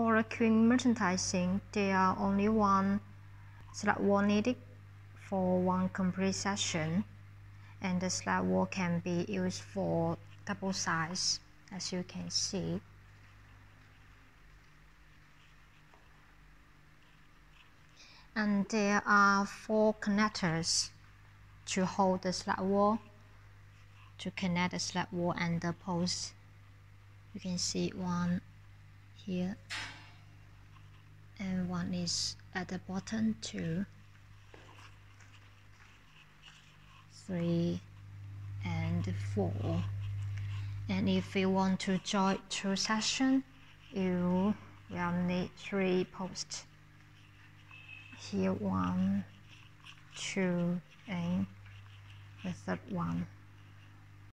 For queue merchandising, there are only one slide wall needed for one complete session and the slide wall can be used for double size as you can see. And there are four connectors to hold the slide wall to connect the slide wall and the post. You can see one here one is at the bottom two Three and four. And if you want to join two sessions, you will need three posts. Here one, two, and the third one.